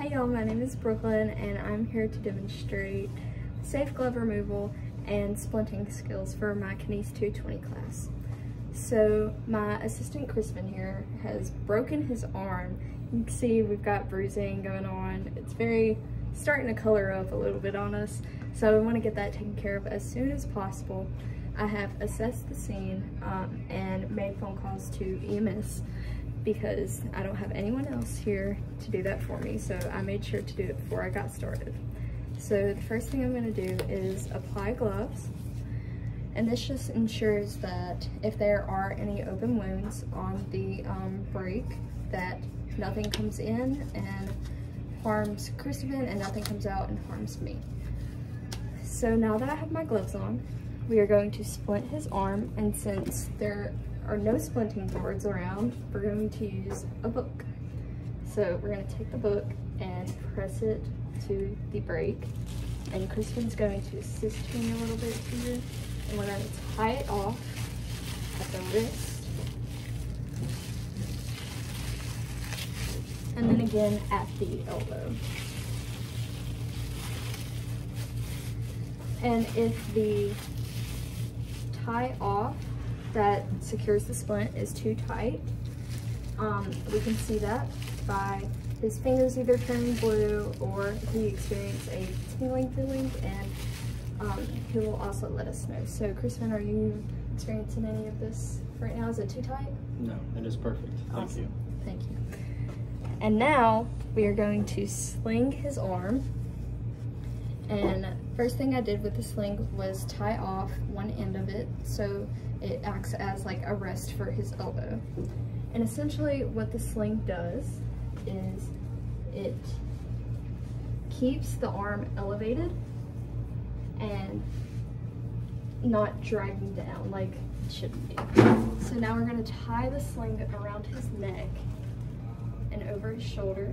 Hi y'all, my name is Brooklynn and I'm here to demonstrate safe glove removal and splinting skills for my Kines 220 class. So my assistant Crispin here has broken his arm. You can see we've got bruising going on. It's very starting to color up a little bit on us. So I want to get that taken care of as soon as possible. I have assessed the scene um, and made phone calls to EMS because I don't have anyone else here to do that for me. So I made sure to do it before I got started. So the first thing I'm gonna do is apply gloves. And this just ensures that if there are any open wounds on the um, break, that nothing comes in and harms Crispin and nothing comes out and harms me. So now that I have my gloves on, we are going to splint his arm and since there are no splinting boards around, we're going to use a book. So we're going to take the book and press it to the break. And Crispin's going to assist me a little bit here. And we're going to tie it off at the wrist. And then again at the elbow. And if the tie off that secures the splint is too tight. Um, we can see that by his fingers either turning blue or he experienced a tingling feeling and um, he will also let us know. So Crispin, are you experiencing any of this right now? Is it too tight? No, it is perfect. Thank awesome. you. Thank you. And now we are going to sling his arm. And first thing I did with the sling was tie off one end of it so it acts as like a rest for his elbow. And essentially what the sling does is it keeps the arm elevated and not dragging down like it should be. So now we're gonna tie the sling around his neck and over his shoulder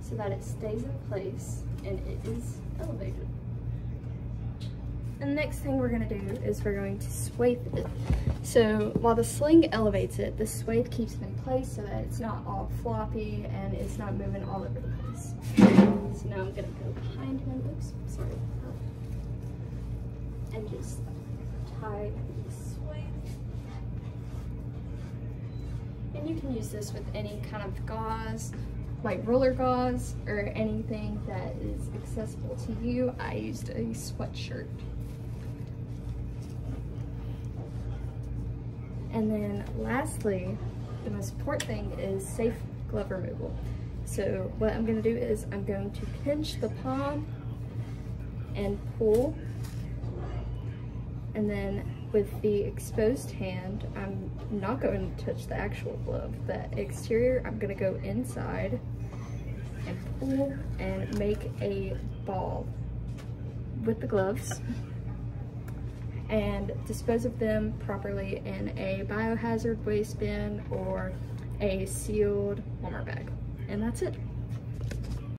so that it stays in place and it is elevated. And the next thing we're gonna do is we're going to swathe it. So while the sling elevates it, the swathe keeps it in place so that it's not all floppy and it's not moving all over the place. So now I'm gonna go behind him, oops, sorry, and just tie the swathe. And you can use this with any kind of gauze, like roller gauze or anything that is accessible to you. I used a sweatshirt. And then lastly, the most important thing is safe glove removal. So what I'm gonna do is I'm going to pinch the palm and pull. And then with the exposed hand, I'm not going to touch the actual glove. The exterior, I'm gonna go inside and pull and make a ball with the gloves and dispose of them properly in a biohazard waste bin or a sealed Walmart bag. And that's it.